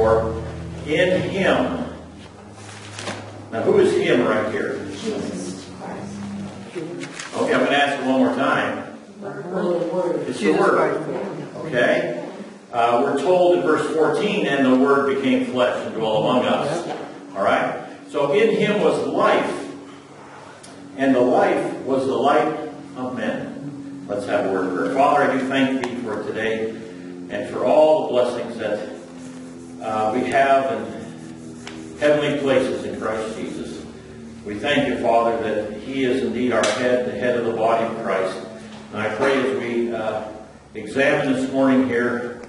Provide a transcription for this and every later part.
4, in him. Now, who is him right here? Jesus Christ. Okay, I'm going to ask you one more time. It's the Word. Okay? Uh, we're told in verse 14, and the Word became flesh and dwelt among us. All right? So in him was life, and the life was the light of men. Let's have a word of prayer. Father, I do thank thee for today and for all the blessings that uh, we have in heavenly places in Christ Jesus. We thank you, Father, that he is indeed our head, the head of the body of Christ. And I pray as we uh, examine this morning here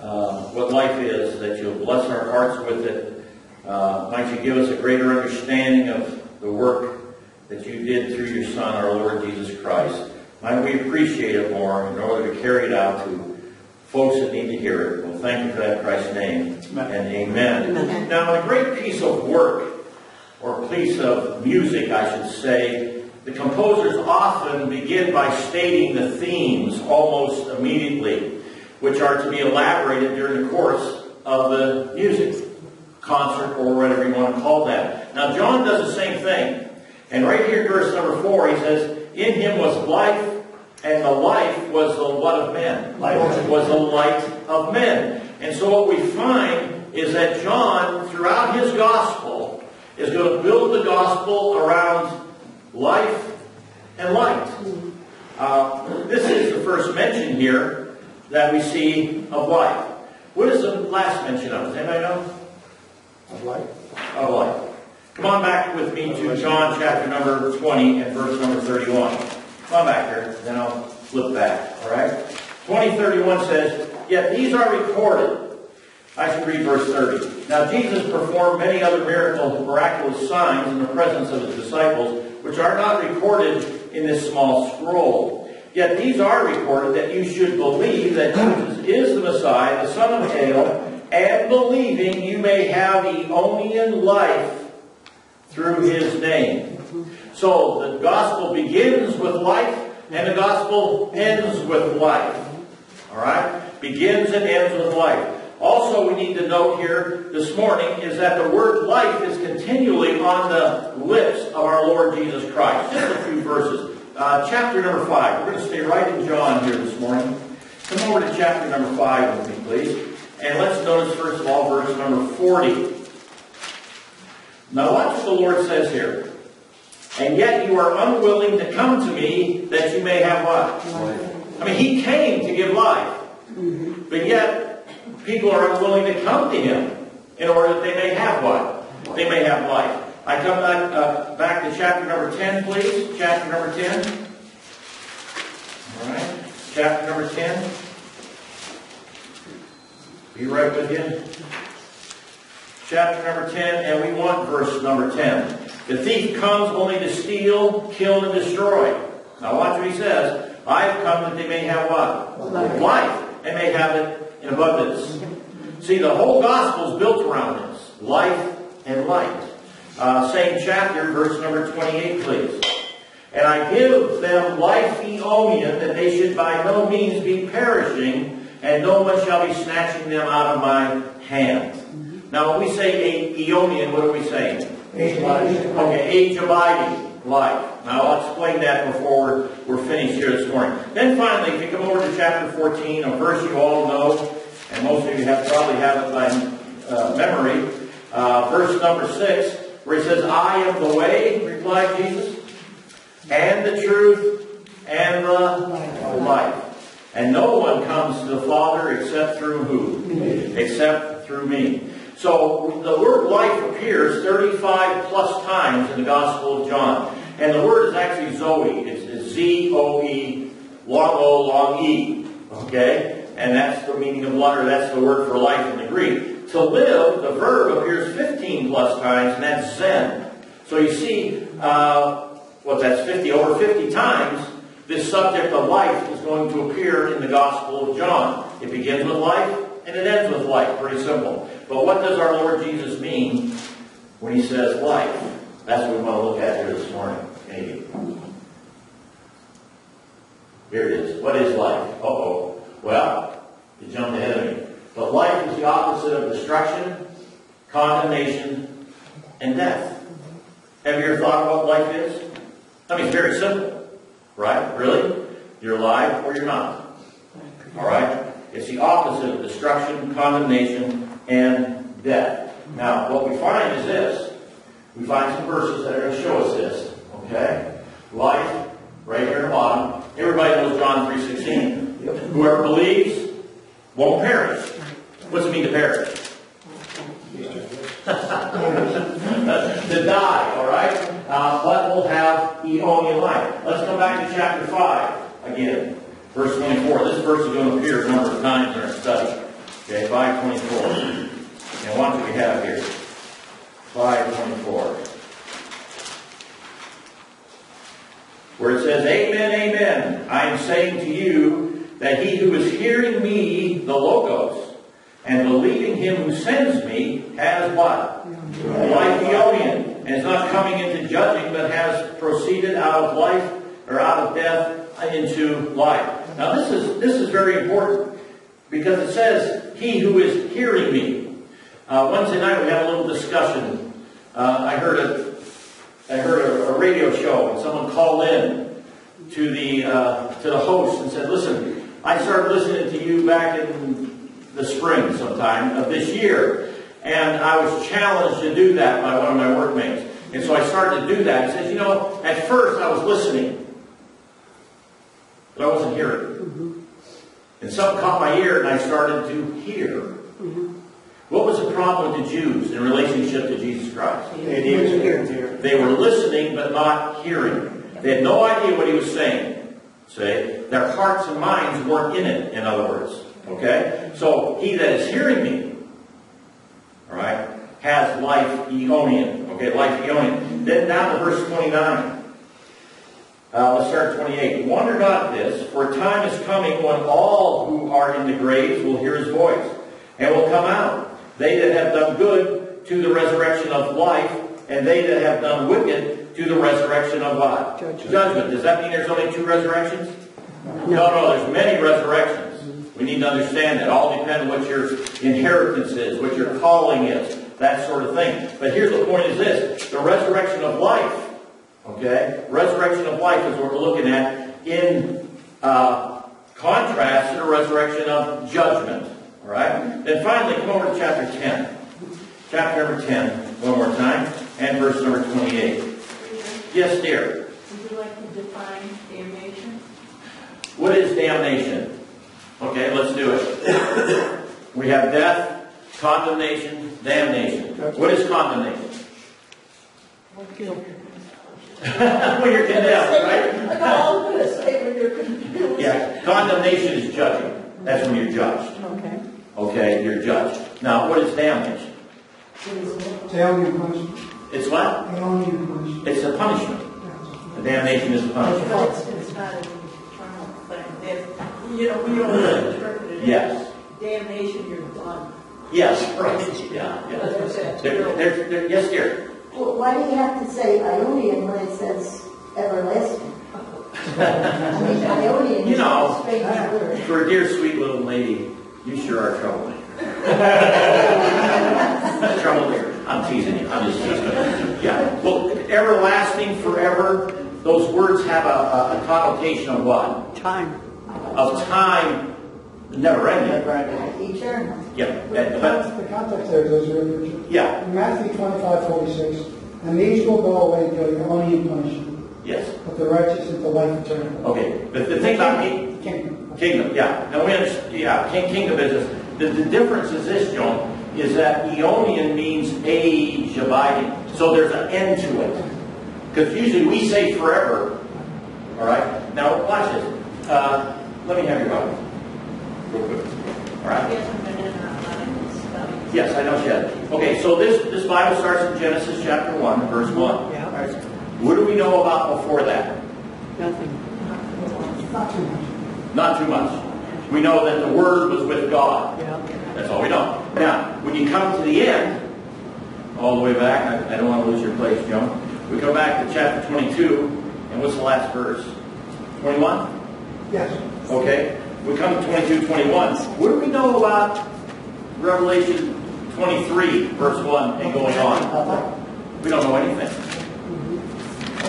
uh, what life is, that you'll bless our hearts with it. Uh, might you give us a greater understanding of the work that you did through your Son, our Lord Jesus Christ. Might we appreciate it more in order to carry it out to folks that need to hear it. Well, thank you for that in Christ's name. And amen. Amen. Now, a great piece of work, or piece of music, I should say, the composers often begin by stating the themes almost immediately, which are to be elaborated during the course of the music, concert, or whatever you want to call that. Now, John does the same thing. And right here in verse number 4, he says, In him was life, and the life was the what of men? Life was the light of men. And so what we find is that John, throughout his gospel, is going to build the gospel around life and light. Uh, this is the first mention here that we see of life. What is the last mention of? Does anybody know? Of light. Of life. Come on back with me to John chapter number 20 and verse number 31. Come on back here, then I'll flip back, all right? 2031 says, Yet these are recorded. I should read verse 30. Now Jesus performed many other miracles and miraculous signs in the presence of his disciples, which are not recorded in this small scroll. Yet these are recorded that you should believe that Jesus is the Messiah, the Son of Hail, and believing you may have Eonian life through his name. So the gospel begins with life, and the gospel ends with life. All right? Begins and ends with life. Also, we need to note here this morning is that the word life is continually on the lips of our Lord Jesus Christ. Just a few verses. Uh, chapter number 5. We're going to stay right in John here this morning. Come over to chapter number 5 with me, please. And let's notice, first of all, verse number 40. Now watch what the Lord says here. And yet you are unwilling to come to me that you may have what? I mean, he came to give life. But yet, people are unwilling to come to him in order that they may have what? They may have life. I come back, uh, back to chapter number 10, please. Chapter number 10. All right. Chapter number 10. Be right with you chapter number 10, and we want verse number 10. The thief comes only to steal, kill, and destroy. Now watch what he says. I have come that they may have what? Life. Life, and may have it in abundance. See, the whole gospel is built around this. Life and light. Uh, same chapter, verse number 28, please. And I give them life eonian, that they should by no means be perishing, and no one shall be snatching them out of my hand. Now, when we say eonian, what are we saying? Age abiding. Okay, age abiding life. Now, I'll explain that before we're, we're finished here this morning. Then finally, if you come over to chapter 14, a verse you all know, and most of you have probably have it by uh, memory, uh, verse number 6, where he says, I am the way, replied Jesus, and the truth, and the life. And no one comes to the Father except through who? Except through me. So the word life appears 35 plus times in the Gospel of John. And the word is actually Zoe. It's, it's Z-O-E, long O, long E. Okay? And that's the meaning of or that's the word for life in the Greek. To live, the verb appears 15 plus times, and that's Zen. So you see, uh, what that's 50, over 50 times, this subject of life is going to appear in the Gospel of John. It begins with life, and it ends with life. Pretty simple. But what does our Lord Jesus mean when he says life? That's what we want to look at here this morning, here it is. What is life? Uh-oh. Well, you jumped ahead of me. But life is the opposite of destruction, condemnation, and death. Have you ever thought about what life is? I mean, it's very simple. Right? Really? You're alive or you're not. Alright? It's the opposite of destruction, condemnation, and death. Now, what we find is this. We find some verses that are going to show us this. Okay? Life, right here at the bottom. Everybody knows John 3.16. Whoever believes won't perish. What's it mean to perish? to die, all right? Uh, but we'll have Eonian life. Let's come back to chapter 5 again. Verse 24. This verse is going to appear a number of times in our study. Okay, 524. And what do we have here? 524. Where it says, Amen, amen. I am saying to you that he who is hearing me, the Logos, and believing him who sends me, has what? Life Eonian, and is not coming into judging, but has proceeded out of life, or out of death, into life. Now this is, this is very important, because it says, he who is hearing me. Uh, Wednesday night we had a little discussion. Uh, I heard a, I heard a, a radio show, and someone called in to the uh, to the host and said, "Listen, I started listening to you back in the spring sometime of this year, and I was challenged to do that by one of my workmates, and so I started to do that." He says, "You know, at first I was listening, but I wasn't hearing, and something caught my ear, and I started to hear." What was the problem with the Jews in relationship to Jesus Christ? They didn't hear. They were listening but not hearing. They had no idea what he was saying. See? Their hearts and minds weren't in it, in other words. Okay? So he that is hearing me, all right, has life eonian. Okay, life eonian. Then down to verse 29. Uh, let's start at 28. Wonder not this, for time is coming when all who are in the graves will hear his voice, and will come out. They that have done good to the resurrection of life, and they that have done wicked to the resurrection of what? Judgment. Does that mean there's only two resurrections? No, no, there's many resurrections. We need to understand that. All depend on what your inheritance is, what your calling is, that sort of thing. But here's the point is this. The resurrection of life, okay? Resurrection of life is what we're looking at in uh, contrast to the resurrection of judgment. All right? Then finally, come over to chapter 10. Chapter number 10, one more time, and verse number 28. Yes, dear. Would you like to define damnation? What is damnation? Okay, let's do it. We have death, condemnation, damnation. What is condemnation? well, you're condemned, right? No, I'm going to say when you're confused. Yeah, condemnation is judging. That's when you're judged. Okay. Okay, you're judged. Now, what is damnation? Alien punishment. It's what? It's a punishment. The damnation is a punishment. But it's, it's not an eternal thing. If, you know, we don't interpret it. as Yes. Damnation, you're done. Yes, right. Yeah, yeah. There's a- There, there, there, yes, dear. Well, why do you have to say Ionian when it says everlasting? I mean, Ionian You is know. a word. For a dear sweet little lady, you sure are troublemaker. troublemaker. I'm teasing you. I'm just teasing you. Yeah. Well, everlasting, forever, those words have a, a, a connotation of what? Time. Of time, never ending. Eternal. Yeah. The But, the context there is very Richard. yeah. In Matthew 25, 46, and these will go away to the Ionian punishment, Yes. but the righteous into life eternal. Okay. But the thing about me, Kingdom. Kingdom, yeah. Now we understand, yeah, king, kingdom business. The, the difference is this, Joan, is that Eonian means age abiding. So there's an end to it. Because usually we say forever. All right? Now watch this. Uh, let me have your Bible. Real quick. All He right? hasn't been in our Bible study. Yes, I know she has. Okay, so this, this Bible starts in Genesis chapter 1, verse 1. Yeah. All right. What do we know about before that? Nothing. Not too much. Not too much. We know that the Word was with God. Yeah. That's all we know. Now, when you come to the end, all the way back, I, I don't want to lose your place, Joan. We go back to chapter 22, and what's the last verse? 21? Yes. Okay. We come to 22, 21. What do we know about Revelation 23, verse 1 and going on? We don't know anything.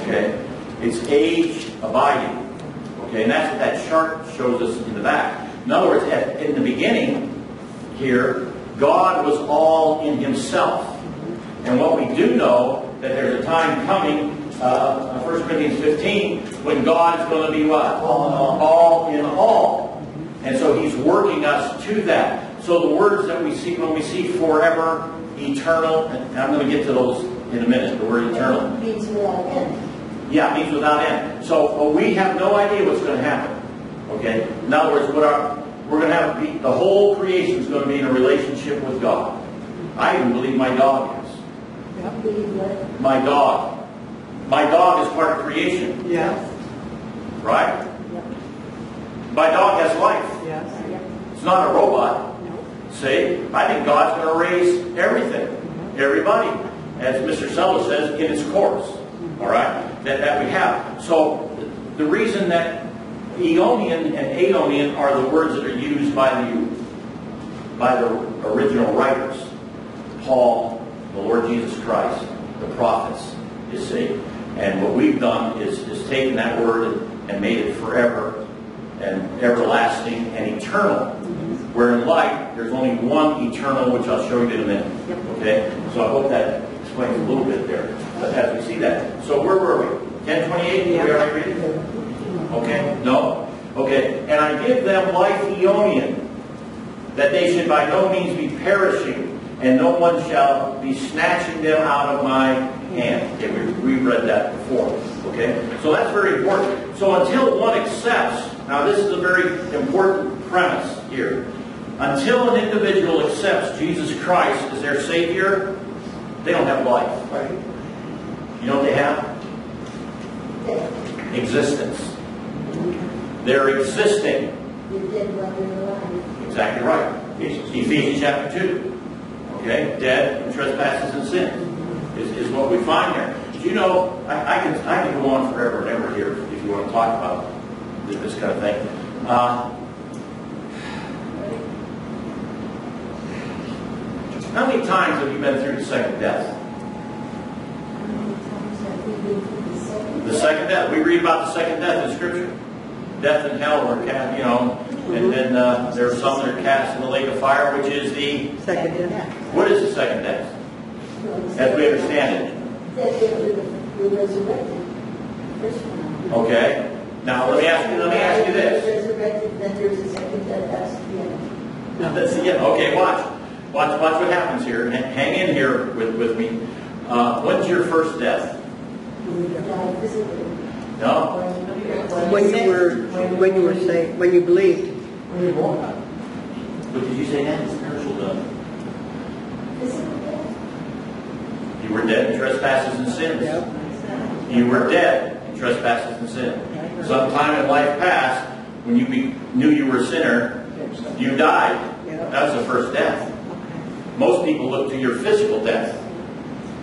Okay? It's age abiding. Okay, and that's what that chart shows us in the back. In other words, at, in the beginning here, God was all in himself. And what we do know, that there's a time coming, uh, 1 Corinthians 15, when God is going to be what? All in all. All in all. And so he's working us to that. So the words that we see, when we see forever, eternal, and I'm going to get to those in a minute, the word eternal. Means without end. Yeah, it means without end. So uh, we have no idea what's going to happen. Okay? In other words, what our, we're going to have be, the whole creation is going to be in a relationship with God. I even believe my dog is. Believe? My dog. My dog is part of creation, Yes, right? My dog has life. yes. It's not a robot. No. See, I think God's going to raise everything, mm-hmm. everybody, as Mr. Selma says, in its course. Mm-hmm. All right, that, that we have. So the reason that Eonian and Aeonian are the words that are used by the by the original writers, Paul, the Lord Jesus Christ, the prophets. You see, and what we've done is is taken that word and made it forever and everlasting and eternal. Where in light, there's only one eternal, which I'll show you in a minute. Okay? So I hope that explains a little bit there. But as we see that. So where were we? 1028? Did we already read it? Okay? No? Okay. And I give them life Eonian, that they should by no means be perishing, and no one shall be snatching them out of my hand. Okay, we, we read that before. Okay? So that's very important. So until one accepts, now this is a very important premise here. Until an individual accepts Jesus Christ as their Savior, they don't have life. Right. You know what they have? Existence. They're existing. You're dead while you're alive. Exactly right. Ephesians chapter 2. Okay? Dead in trespasses and sin is, is what we find there. But you know, I, I, can, I can go on forever and ever here if you want to talk about this, kind of thing. Uh, how many times have you been through the second death? How many times have we been through the second? The second death. We read about the second death in Scripture. Death and hell were cast, you know, and then uh, there are some that are cast in the lake of fire, which is the, Second death. what is the second death? As we understand That they were, were resurrected. It. Okay? Now, let me ask you, let me ask you this. Resurrected, then there's a second death, that's the end. See, yeah, okay, watch. Watch, watch what happens here. H- Hang in here with, with me. Uh, when's your first death? We die physically. No? When you were, when you were saved, when you believed. When you're born. What did you say then? Spiritual death. You were dead in trespasses and sins. You were dead in trespasses and sins. Sometime in life past, when you be, knew you were a sinner, you died. That was the first death. Most people look to your physical death.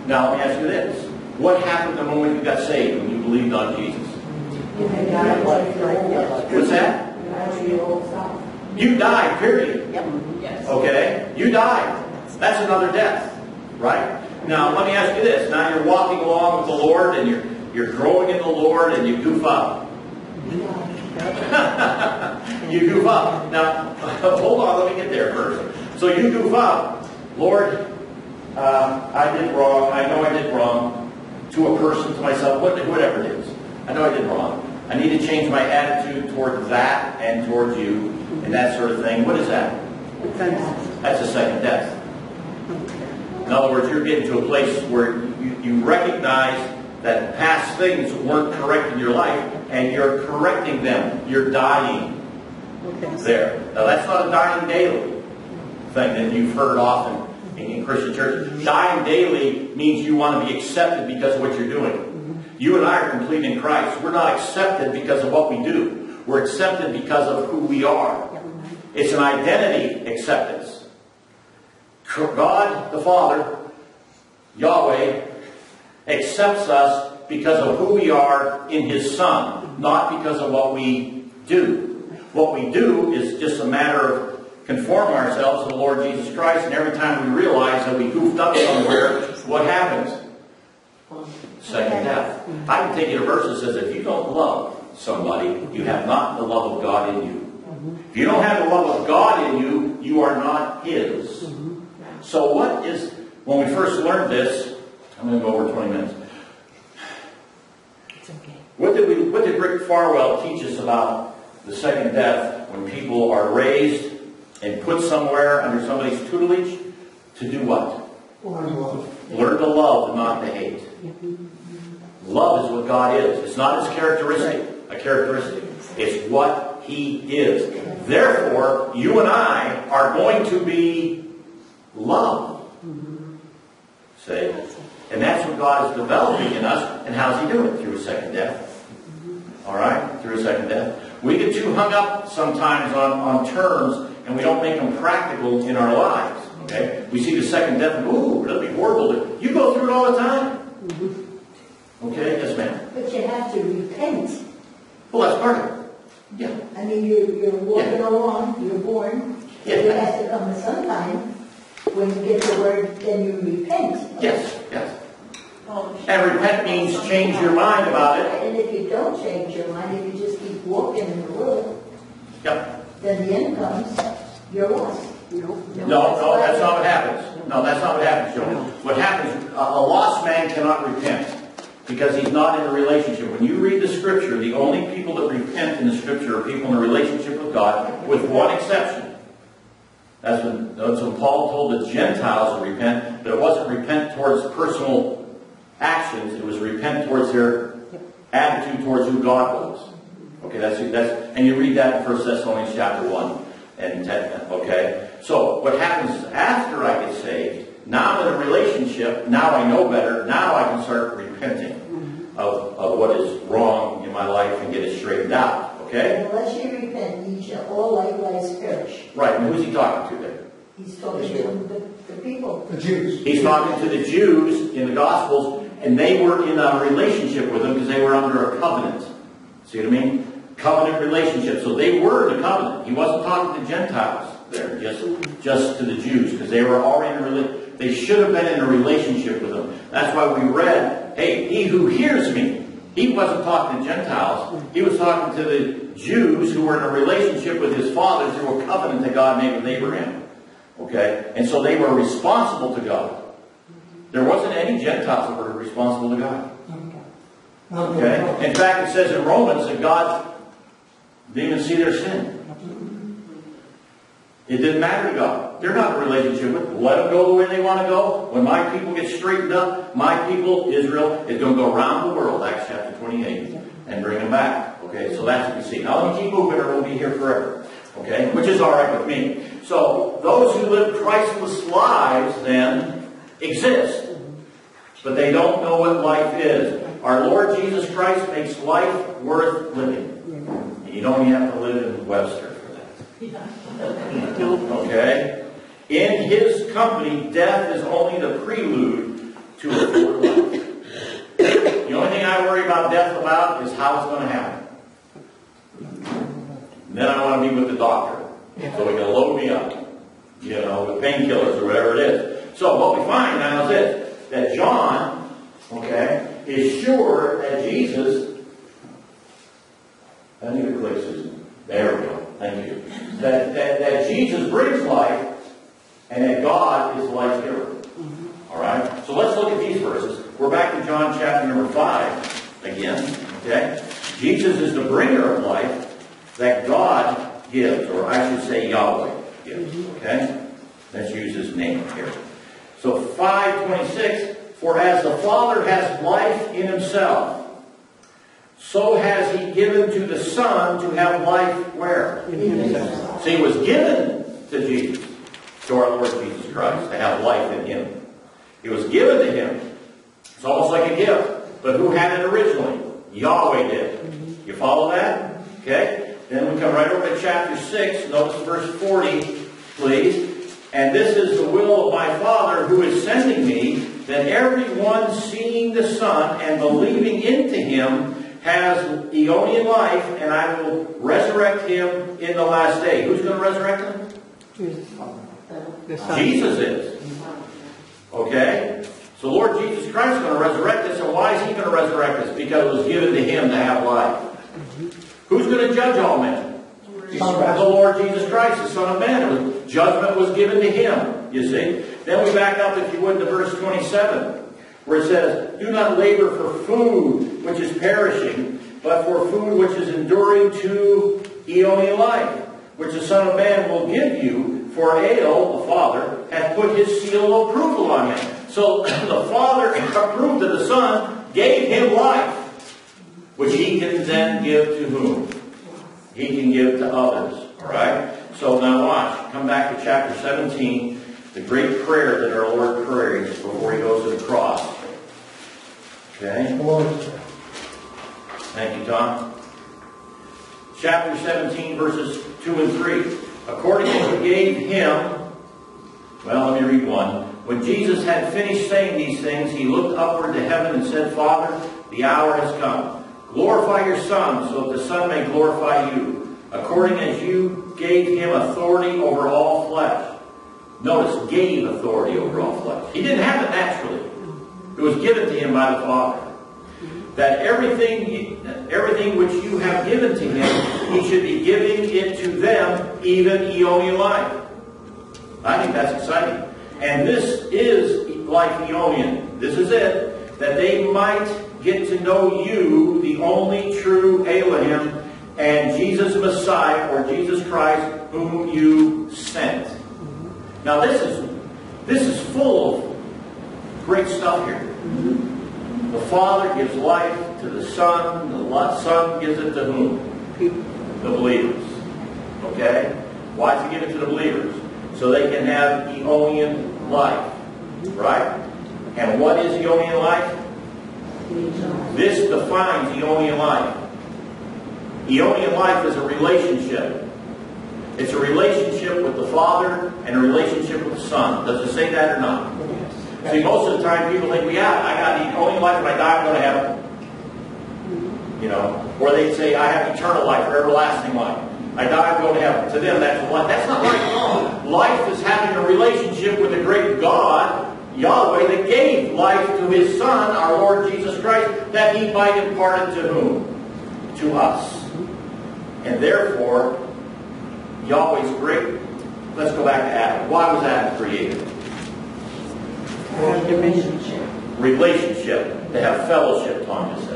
Now, let me ask you this. What happened the moment you got saved, when you believed on Jesus? You can die like your old. What's that? You die to your old self. You died, period. Yes. Okay? You died. That's another death, right? Now, let me ask you this. Now you're walking along with the Lord and you're, you're growing in the Lord and you goof up. you goof up. Now, hold on, let me get there first. So you goof up. Lord, uh, I did wrong. I know I did wrong to a person, to myself, whatever it is. I know I did wrong. I need to change my attitude toward that and toward you and that sort of thing. What is that? That's a second death. In other words, you're getting to a place where you, you recognize that past things weren't correct in your life, and you're correcting them. You're dying Okay. there. Now, that's not a dying daily thing that you've heard often in, in Christian churches. Dying daily means you want to be accepted because of what you're doing. You and I are complete in Christ. We're not accepted because of what we do. We're accepted because of who we are. It's an identity acceptance. God the Father, Yahweh, accepts us because of who we are in His Son, not because of what we do. What we do is just a matter of conforming ourselves to the Lord Jesus Christ, and every time we realize that we goofed up somewhere, what happens? Second death. I can take you to a verse that says if you don't love somebody, you have not the love of God in you. Mm-hmm. If you don't have the love of God in you, you are not His. Mm-hmm. So what is, when we first learned this, I'm going to go over 20 minutes. It's okay. What did we, what did Rick Farwell teach us about the second death when people are raised and put somewhere under somebody's tutelage to do what? Learn to love, not to hate. Mm-hmm. Love is what God is. It's not his characteristic, a characteristic. It's what he is. Therefore, you and I are going to be loved. See? And that's what God is developing in us. And how's he doing it? Through a second death. All right? Through a second death. We get too hung up sometimes on, on terms and we don't make them practical in our lives. Okay? We see the second death and, ooh, that'd be horrible. You go through it all the time. Mm-hmm. Okay? Yes, ma'am. But you have to repent. Well, that's part of it. Yeah. I mean, you're, you're walking along, you're born, Yeah. there has to come some time when you get the word, then you repent. Yes, yes. Oh, And repent means change your mind about it. And if you don't change your mind, if you just keep walking in the world, Yep. then the end comes, you're lost. No, no, that's not what happens. No, that's not what happens, Joe. What happens, a lost man cannot repent because he's not in a relationship. When you read the scripture, the only people that repent in the scripture are people in a relationship with God, with one exception. That's when, that's when Paul told the Gentiles to repent, but it wasn't repent towards personal actions, it was repent towards their attitude towards who God was. Okay, that's, that's, and you read that in 1 Thessalonians chapter 1 and 10, okay? So what happens after I get saved, now I'm in a relationship, now I know better, now I can start repenting mm-hmm. of, of what is wrong in my life and get it straightened out, okay? And unless you repent, ye shall all likewise perish. Right, and who's he talking to there? He's talking to the, the people. The Jews. He's talking to the Jews in the Gospels, and they were in a relationship with him because they were under a covenant. See what I mean? Covenant relationship. So they were in a covenant. He wasn't talking to Gentiles there, just, just to the Jews, because they were already in a rela- They should have been in a relationship with him. That's why we read, hey, he who hears me. He wasn't talking to Gentiles. He was talking to the Jews who were in a relationship with his father through a covenant that God made with Abraham. Okay? And so they were responsible to God. There wasn't any Gentiles that were responsible to God. Okay? In fact, it says in Romans that God didn't even see their sin. It didn't matter to God. They're not in a relationship with. Let them go the way they want to go. When my people get straightened up, my people, Israel, is going to go around the world, Acts chapter 28, and bring them back. Okay, so that's what we see. Now let me keep moving or we'll be here forever. Okay, which is all right with me. So those who live Christless lives then exist, but they don't know what life is. Our Lord Jesus Christ makes life worth living. You don't have to live in Webster for that. Okay? In his company, death is only the prelude to a fuller life. The only thing I worry about death about is how it's going to happen. And then I want to be with the doctor. So he can load me up, you know, with painkillers or whatever it is. So what we find now is this, that John, okay, is sure that Jesus, I need to click, and that God is the life giver. All right? So let's look at these verses. We're back to John chapter number 5 again. Okay? Jesus is the bringer of life that God gives, or I should say Yahweh gives. Mm-hmm. Okay? Let's use his name here. So 526, for as the Father has life in himself, so has he given to the Son to have life where? So he was given to Jesus, to our Lord Jesus Christ, to have life in him. It was given to him. It's almost like a gift. But who had it originally? Yahweh did. You follow that? Okay? Then we come right over to chapter 6. Notice verse 40, please. And this is the will of my Father who is sending me, that everyone seeing the Son and believing into him has Eonian life, and I will resurrect him in the last day. Who's going to resurrect him? The Son. Jesus is. Okay? So Lord Jesus Christ is going to resurrect us, and why is he going to resurrect us? Because it was given to him to have life. Who's going to judge all men? Son of Man. The Lord Jesus Christ, the Son of Man. It was- Judgment was given to him, you see. Then we back up, if you would, to verse 27, where it says, Do not labor for food which is perishing, but for food which is enduring to Eonian life, which the Son of Man will give you, for Ale, the Father, hath put his seal of approval on him. So the Father approved of the Son, gave him life, which he can then give to whom? he can give to others. All right? So now watch. Come back to chapter 17, the great prayer that our Lord prays before he goes to the cross. Okay? Thank you, Tom. Chapter 17, verses 2 and 3. According as he gave him, well, let me read one. When Jesus had finished saying these things, he looked upward to heaven and said, Father, the hour has come. Glorify your Son, so that the Son may glorify you, according as you gave him authority over all flesh. Notice, gave authority over all flesh. He didn't have it naturally. It was given to him by the Father that everything, everything which you have given to him, he should be giving it to them, even Eonian life. I think that's exciting. And this is life Eonian. This is it. That they might get to know you, the only true Elohim, and Jesus Messiah, or Jesus Christ, whom you sent. Now this is this is full of great stuff here. The Father gives life to the Son. The Son gives it to whom? The believers. Okay? Why does He give it to the believers? So they can have Eonian life. Right? And what is Eonian life? This defines Eonian life. Eonian life is a relationship. It's a relationship with the Father and a relationship with the Son. Does it say that or not? See, most of the time people think, well, yeah, I got the only life when I die, I'm going to heaven. You know, or they say, I have eternal life or everlasting life. I die, going to heaven. To them, that's life. That's not life. Life is having a relationship with the great God, Yahweh, that gave life to His Son, our Lord Jesus Christ, that He might impart it to whom? To us. And therefore, Yahweh's great. Let's go back to Adam. Why was Adam created? Relationship. relationship, to have fellowship, just said.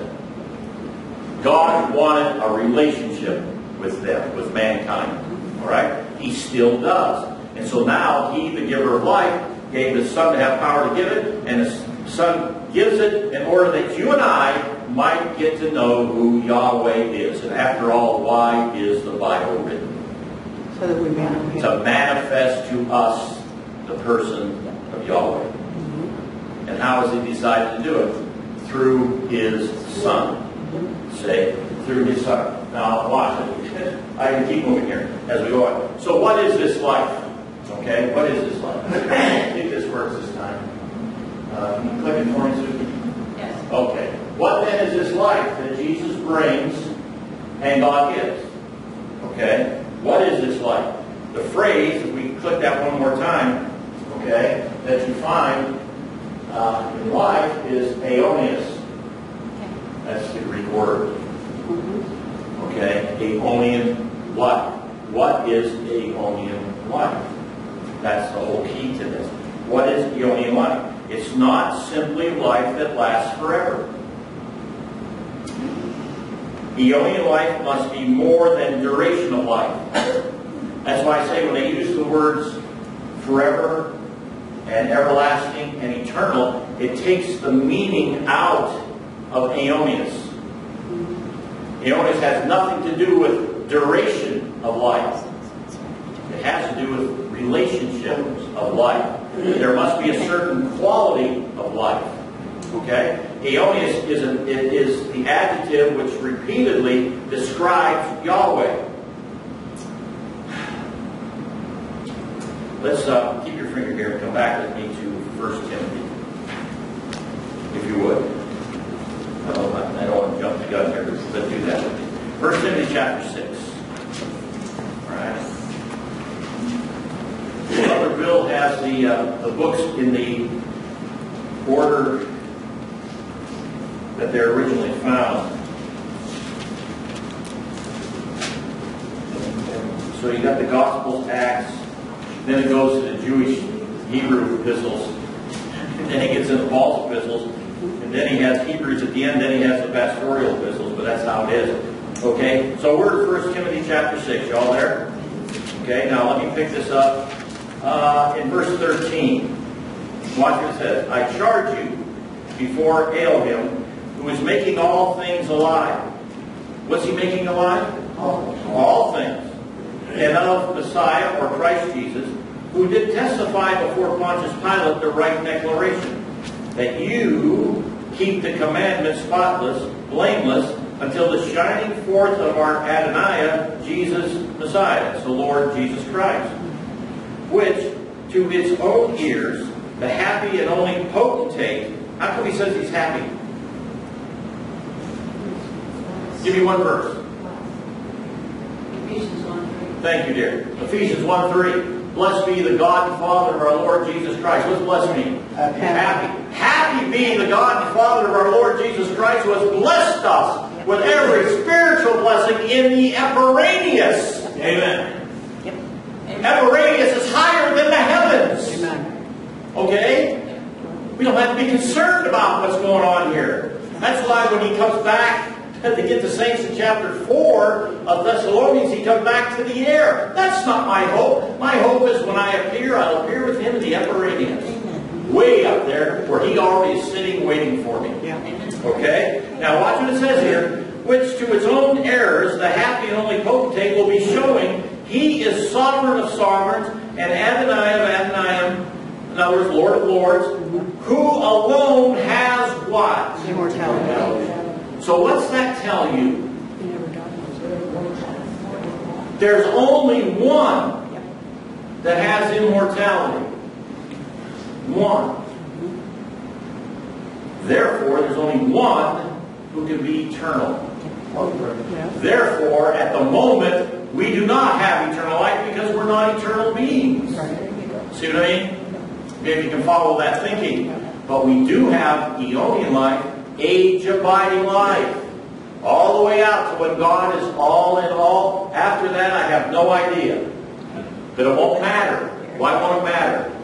God wanted a relationship with them, with mankind. All right? He still does. And so now he, the giver of life, gave his son to have power to give it, and his son gives it in order that you and I might get to know who Yahweh is. And after all, why is the Bible written? So that we him. To manifest to us the person of Yahweh. Mm-hmm. And how has he decided to do it? Through his son. Say, through his son. Now, watch it. I can keep moving here as we go on. So what is this life? Okay, what is this life? I think this works this time. Uh, can you click it for me, Susan? Yes. Okay. What then is this life that Jesus brings and God gives? Okay. What is this life? The phrase, if we click that one more time, okay, that you find uh, in life is aeonius. That's the Greek word. Okay. Aeonian what? What is aeonian life? That's the whole key to this. What is Aeonian life? It's not simply life that lasts forever. Aeonian life must be more than duration of life. That's why I say when they use the words forever and everlasting and eternal, it takes the meaning out of Aeonius. Aeonius has nothing to do with duration of life. It has to do with relationships of life. There must be a certain quality of life. Okay? Aeonius is, a, it is the adjective which repeatedly describes Yahweh. Let's uh, keep your finger here and come back with me to 1 Timothy. If you would. I don't, I don't want to jump the do that. 1 Timothy chapter 6. All right. Brother Bill has the, uh, the books in the order that they're originally found. So you got the Gospels, Acts, then it goes to the Jewish Hebrew epistles, and then it gets into Paul's epistles, and then he has Hebrews at the end, then he has the pastoral epistles, but that's how it is. Okay, so we're at 1 Timothy chapter 6, y'all there? Okay, now let me pick this up uh, in verse 13. Watch what it says. I charge you before Elohim, who is making all things alive. What's he making alive? All things. And of Messiah or Christ Jesus, who did testify before Pontius Pilate the right declaration, that you keep the commandments spotless, blameless, until the shining forth of our Adonai, Jesus Messiah, the Lord Jesus Christ, which to its own ears, the happy and only potentate, how come he says he's happy? Give me one verse. Ephesians one three. Thank you, dear. Ephesians 1 3. Blessed be the God and Father of our Lord Jesus Christ. What's blessed mean? Happy. Happy. Happy be the God and Father of our Lord Jesus Christ who has blessed us with every spiritual blessing in the Eperanius. Amen. Eperanius is higher than the heavens. Amen. Okay? We don't have to be concerned about what's going on here. That's why when he comes back to get the saints in chapter 4 of Thessalonians, he comes back to the air. That's not my hope. My hope is when I appear, I'll appear with him in the Eperanius. Way up there, where he already is sitting waiting for me. Yeah. Okay? Now watch what it says here. Which to its own errors, the happy and only potentate will be showing he is sovereign of sovereigns and Adonai of Adonai, in other words, Lord of lords, who alone has what? Immortality. So what's that tell you? He never died. There's only one that has immortality. One. Therefore, there's only one who can be eternal. Therefore, at the moment, we do not have eternal life because we're not eternal beings. See what I mean? If you can follow that thinking. But we do have Eonian life, age abiding life. All the way out to when God is all in all. After that, I have no idea. But it won't matter. Why won't it matter?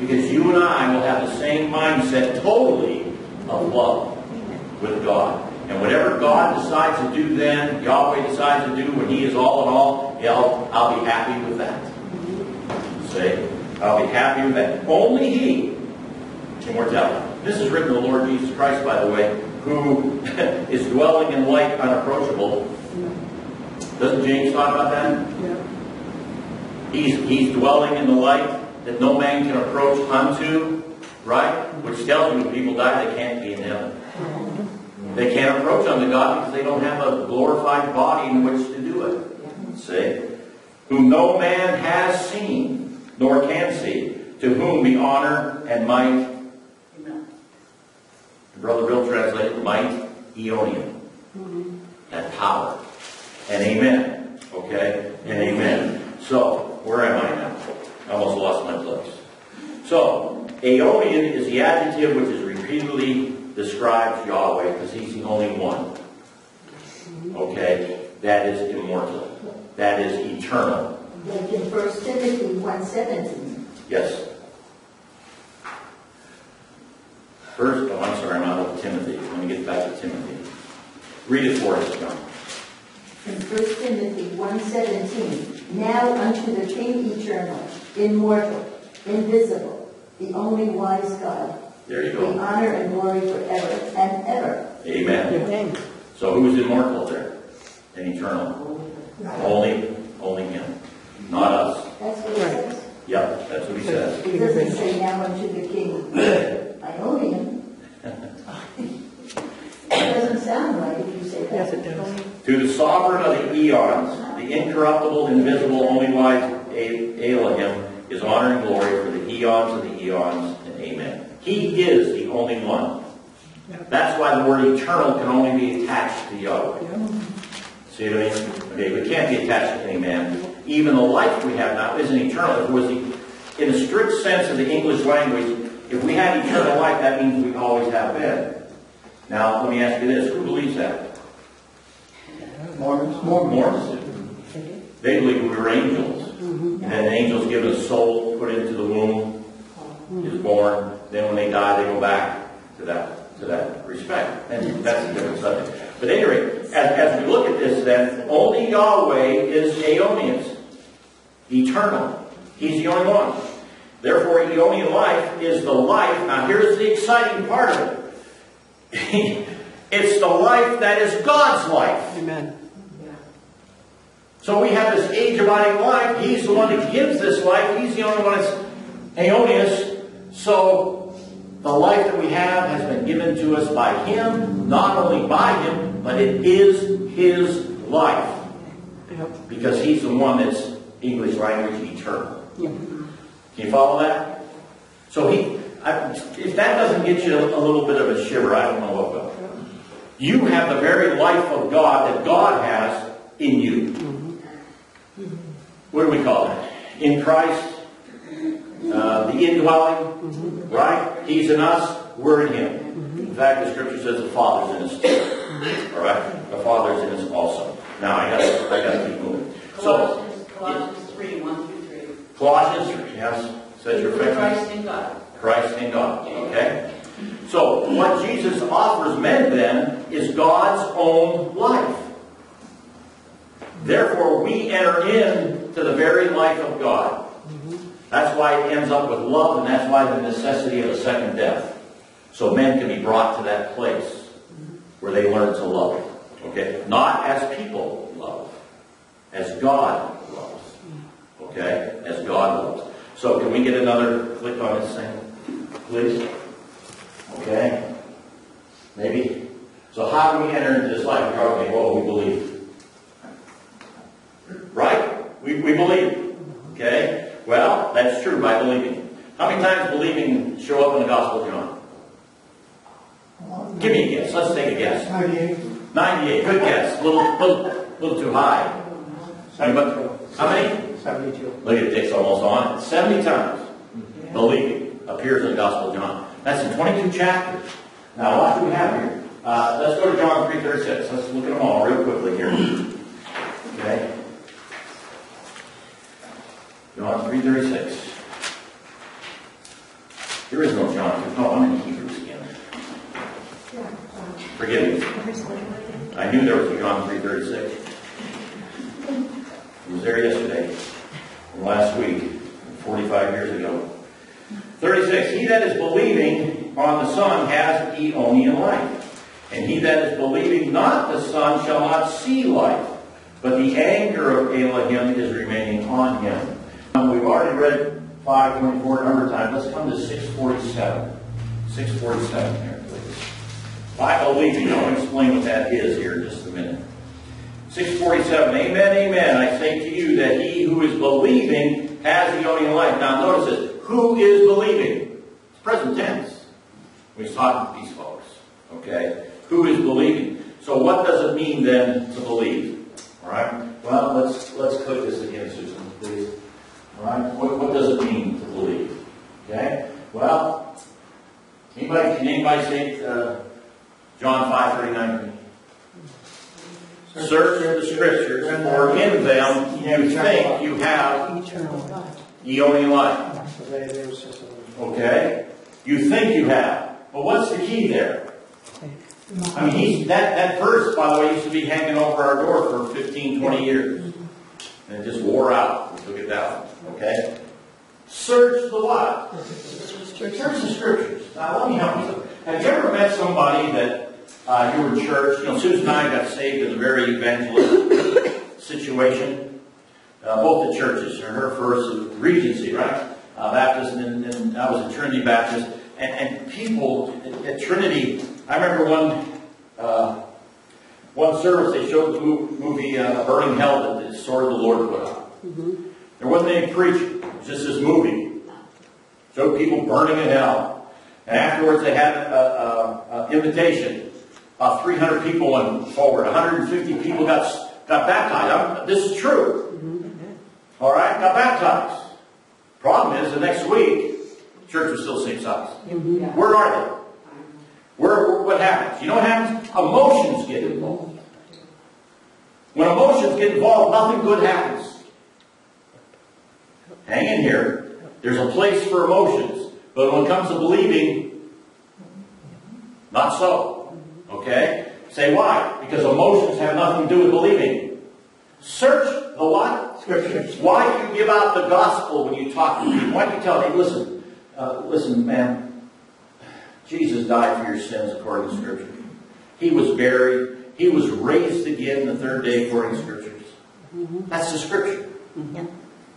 Because you and I will have the same mindset totally of love with God. And whatever God decides to do then, Yahweh decides to do when He is all in all, I'll, I'll be happy with that. See? I'll be happy with that. Only He, immortality. This is written of the Lord Jesus Christ, by the way, who is dwelling in light unapproachable. Doesn't James talk about that? Yeah. He's, he's dwelling in the light that no man can approach unto, right? Which tells me when people die, they can't be in heaven. They can't approach unto God because they don't have a glorified body in which to do it. See? Whom no man has seen, nor can see, to whom be honor and might. Brother Bill translated might, Eonian. And power. And amen. Okay? And amen. So, where am I now? I almost lost my place. So, Aeonian is the adjective which is repeatedly describes Yahweh because he's the only one. Okay? That is immortal. That is eternal. Like in First Timothy one seventeen. Yes. First, oh, I'm sorry, I'm out of Timothy. Let me get back to Timothy. Read it for us, John. In First Timothy one seventeen, now unto the King eternal, immortal, invisible, the only wise God, There you be go. honor and glory forever and ever. Amen. Amen. So who's immortal there? And eternal? Only, only him. Not us. That's what it says. Yep, that's what he says. It doesn't say now unto the King Ionian. It doesn't sound right if you say that. Yes, it does. To the sovereign of the eons, the incorruptible, invisible, only wise A- Elohim, is honor and glory for the eons of the eons, and amen. He is the only one. That's why the word eternal can only be attached to Yahweh. See what I mean? Okay, we can't be attached to any man. Even the life we have now isn't eternal. It was the, in the strict sense of the English language, If we had eternal life, that means we always have been. Now, let me ask you this, who believes that? Mormons. Mormons. They believe we were angels. Mm-hmm. And then angels give a soul, put into the womb, mm-hmm. is born, then when they die, they go back to that, to that respect. And mm-hmm. that's a different subject. But anyway, as, as we look at this then, only Yahweh is Aeonius, eternal. He's the only one. Therefore, Aeonian life is the life. Now here's the exciting part of it. it's the life that is God's life. Amen. So we have this age-abiding life. He's the one that gives this life. He's the only one that's Aeonius. So the life that we have has been given to us by Him, not only by Him, but it is His life. Yep. Because He's the one that's, English language, eternal. Can you follow that? So He, I, if that doesn't get you a little bit of a shiver, I don't know what will. You have the very life of God that God has in you. Mm. What do we call it? In Christ, uh, the indwelling, right? He's in us, we're in Him. In fact, the Scripture says the Father's in us too. All right, the Father's in us also. Now I got, I got to keep moving. So Colossians, Colossians three, one through three. Colossians, yes, says your faith. Christ in God. Christ in God. Okay? So, what Jesus offers men then is God's own life. Therefore, we enter into the very life of God. Mm-hmm. That's why it ends up with love, and that's why the necessity of a second death. So men can be brought to that place where they learn to love. Okay? Not as people love, as God loves. Okay? As God loves. So can we get another click on this thing, please? Okay? Maybe? So how do we enter into this life? Talking, well, we believe. Right? We, we believe. Okay? Well, that's true by believing. How many times believing show up in the Gospel of John? Give me a guess. Let's take a guess. Ninety-eight. 98. Good guess. A little, little, little too high. Anybody? How many? Seventy-two. Look at Dick's almost on 70 times. Believing appears in the Gospel of John. That's in 22 chapters. Now, what do we have here? Uh, let's go to John 3.36. Let's look at them all real quickly here. Okay? John 3.36. There is no John. No, I'm in Hebrews again. Forgive me. I knew there was a John 3.36. It was there yesterday, last week, 45 years ago. 36, he that is believing on the Son has Eonian life. And he that is believing not the Son shall not see life, but the anger of Elohim is remaining on him. We've already read 524 a number of times. Let's come to 647. 647 here, please. By believing, I'll explain what that is here in just a minute. 647, Amen, amen. I say to you that he who is believing has the Eonian life. Now notice this. Who is believing? It's present tense. Talking to these folks. Okay? Who is believing? So what does it mean then to believe? All right? Well, let's let's click this again, Susan, please. All right? What, what does it mean to believe? Okay? Well, anybody can anybody say uh, John 5:39? Search in the scriptures, for in them you think you have Eternal. Life. So they, they was just a- Okay? You think you have. But what's the key there? I mean, he's, that, that verse, by the way, used to be hanging over our door for 15, 20 years. And it just wore out. We took it down. Okay? Search the what? Search the scriptures. Now, let me help you. Have you ever met somebody that uh, you were in church? You know, Susan and I got saved in a very evangelistic situation. Uh, both the churches. Her first was Regency, right? Uh, Baptist, and, and I was at Trinity Baptist. And, and people at, at Trinity, I remember one uh, one service they showed the movie uh, Burning Hell that the Sword of the Lord put out. There wasn't any preaching. It was just this movie. Showed people burning in hell. And afterwards they had an invitation. About 300 people went forward. 150 people got, got baptized. I'm- this is true. Mm-hmm. All right, got baptized. Problem is, the next week, church was still the same size. Mm-hmm. Where are they? Where, what happens? You know what happens? Emotions get involved. When emotions get involved, nothing good happens. Hang in here. There's a place for emotions. But when it comes to believing, not so. Okay? Say why? Because emotions have nothing to do with believing. Search the what? Scriptures. Why do you give out the gospel when you talk to people? Why do you tell them, listen, uh, listen, man, Jesus died for your sins according to Scripture. He was buried. He was raised again the third day according to Scriptures. That's the Scripture.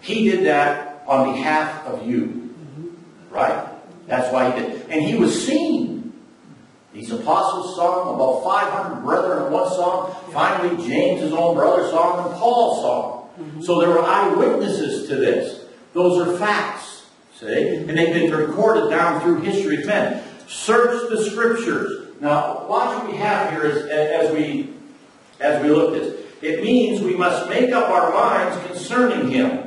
He did that on behalf of you. Right? That's why he did. And he was seen. These apostles saw him, about 500 brethren in one saw him. Finally, James, his own brother, saw him, and Paul saw him. So there were eyewitnesses to this. Those are facts. See? And they've been recorded down through history of men. Search the scriptures. Now, watch what we have here as, as we as we look at this. It means we must make up our minds concerning him.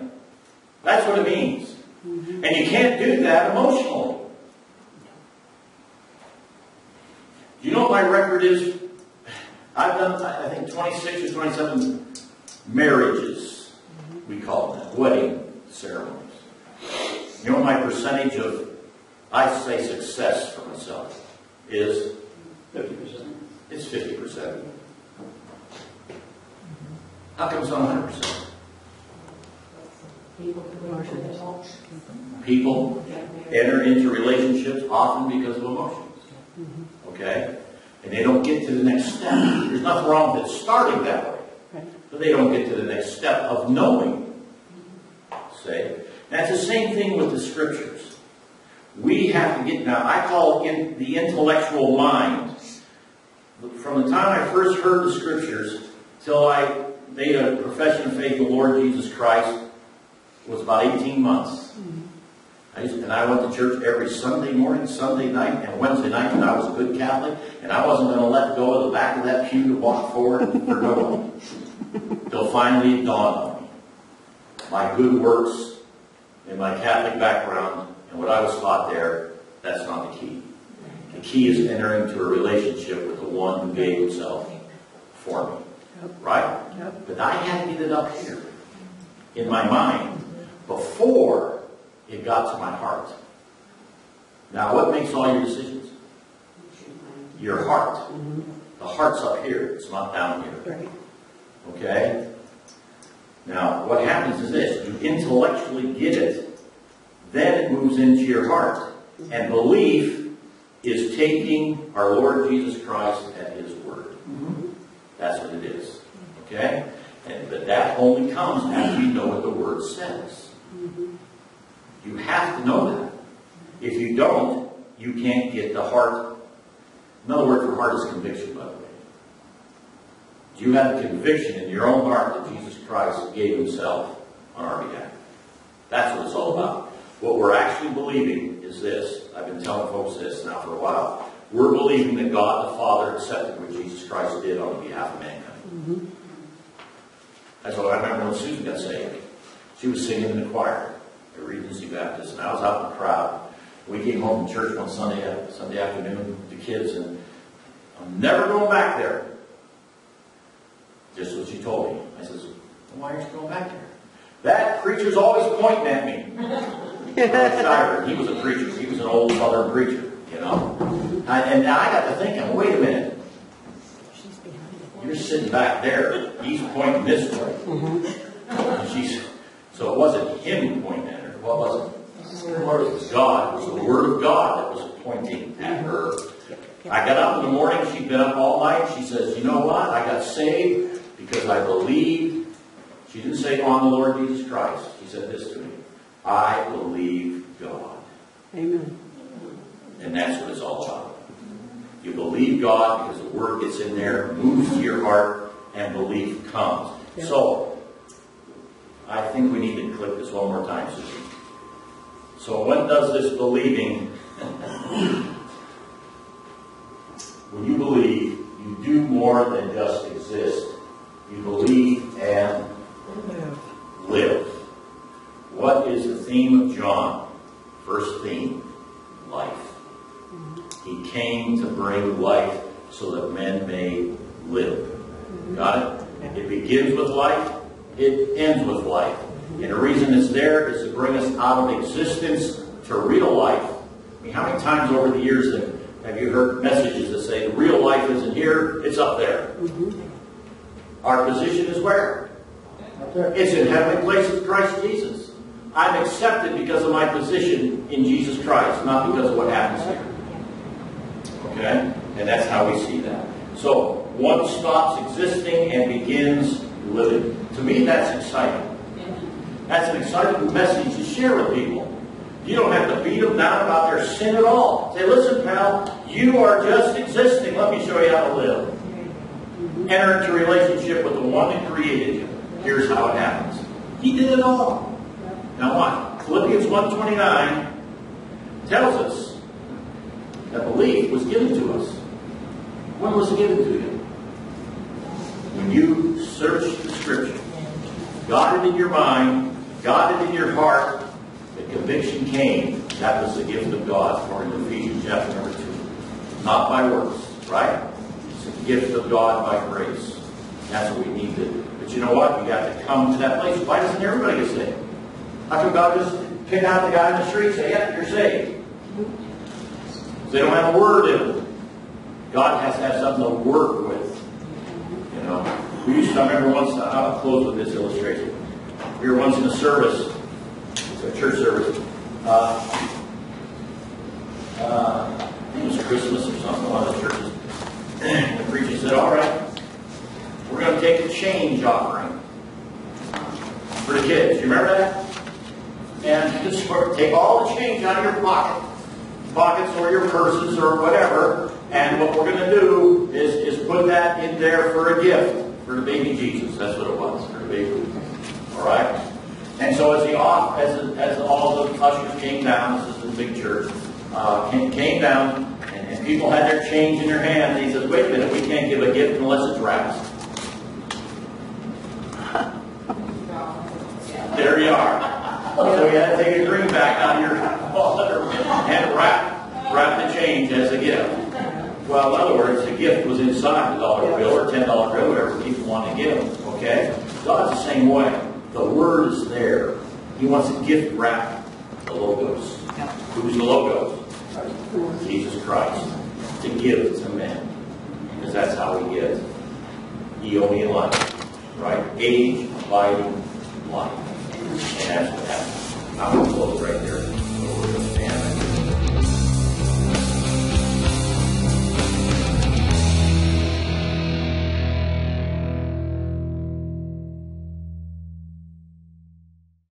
That's what it means. And you can't do that emotionally. Do you know what my record is? I've done, I think, 26 or 27 marriages, we call them wedding ceremonies. You know what my percentage of, I say success for myself, is? Fifty percent. It's 50%. How come it's not 100%? People enter into relationships often because of emotions. Okay? And they don't get to the next step. There's nothing wrong with it starting that way. But they don't get to the next step of knowing. Say. That's the same thing with the scriptures. We have to get, now I call it in the intellectual mind. From the time I first heard the scriptures till I made a profession of faith in the Lord Jesus Christ was about 18 months. Mm-hmm. I used, and I went to church every Sunday morning, Sunday night, and Wednesday night, and I was a good Catholic, and I wasn't going to let go of the back of that pew to walk forward for no one. Till finally it dawned on me. My good works and my Catholic background and what I was taught there, that's not the key. The key is entering into a relationship with the one who gave himself for me. Right? But I had to get it up here in my mind before it got to my heart. Now, what makes all your decisions? Your heart. Mm-hmm. The heart's up here. It's not down here. Okay? Now, what happens is this. You intellectually get it. Then it moves into your heart. And belief is taking our Lord Jesus Christ at His word. Mm-hmm. That's what it is. Okay? And, but that only comes after you know what the Word says. You have to know that. If you don't, you can't get the heart. Another word for heart is conviction, by the way. You have a conviction in your own heart that Jesus Christ gave himself on our behalf. That's what it's all about. What we're actually believing is this. I've been telling folks this now for a while. We're believing that God the Father accepted what Jesus Christ did on behalf of mankind. Mm-hmm. That's what I remember when Susan got saved. She was singing in the choir at Regency Baptist, and I was out in the crowd. We came home from church one Sunday, Sunday afternoon, the kids, and I'm never going back there. Just what she told me. I says, well, why aren't you going back there? That preacher's always pointing at me. Shire, he was a preacher. He was an old southern preacher, you know. I, and I got to thinking, wait a minute. You're sitting back there. He's pointing this way. And she's, so it wasn't him pointing. What was it? Was God. It was the Word of God that was pointing at her. I got up in the morning. She'd been up all night. She says, you know what? I got saved because I believed. She didn't say on the Lord Jesus Christ. She said this to me. I believe God. Amen. And that's what it's all about. You believe God because the word gets in there, moves to your heart, and belief comes. So, I think we need to click this one more time, Susan. So when does this believing? when you believe, you do more than just exist. You believe and live. What is the theme of John? First theme, life. He came to bring life so that men may live. Got it? It begins with life, it ends with life. And the reason it's there is to bring us out of existence to real life. I mean, how many times over the years have, have you heard messages that say the real life isn't here, it's up there? Mm-hmm. Our position is where? It's in heavenly places with Christ Jesus. I'm accepted because of my position in Jesus Christ, not because of what happens here. Okay? And that's how we see that. So, one stops existing and begins living. To me, that's exciting. That's an exciting message to share with people. You don't have to beat them down about their sin at all. Say, listen, pal, you are just existing. Let me show you how to live. Enter into relationship with the one who created you. Here's how it happens. He did it all. Now what? Philippians 1.29 tells us that belief was given to us. When was it given to you? When you searched the Scripture, got it in your mind, got it in your heart, the conviction came. That was the gift of God, according to Ephesians chapter number 2. Not by works, right? It's a gift of God by grace. That's what we need to do. But you know what? We got to come to that place. Why doesn't everybody get saved? How come God just pick out the guy in the street and say, yeah, you're saved? They don't have a word in them. God has to have something to work with. You know, we used to, I remember once, I'll close with this illustration. We were once in a service, a church service. Uh, uh, it was Christmas or something, one of the churches. The preacher said, all right, we're going to take a change offering for the kids. You remember that? And just take all the change out of your pocket, pockets or your purses or whatever, and what we're going to do is, is put that in there for a gift for the baby Jesus. That's what it was, for the baby. All right? And so as the off, as, as all the ushers came down, this is a big church, uh, came, came down, and, and people had their change in their hand, and he says, wait a minute, we can't give a gift unless it's wrapped. There you are. So you had to take a greenback out of your wallet and wrap, wrap the change as a gift. Well, in other words, the gift was inside the dollar bill or ten dollar bill, whatever people want to give. Okay? God's the same way. The word is there. He wants to gift wrap the logos. Who's the logos? Jesus Christ. To give to men. Because that's how he gives. Eonian life. Right? Age, abiding life. And that's what happens. I'm going to close right there.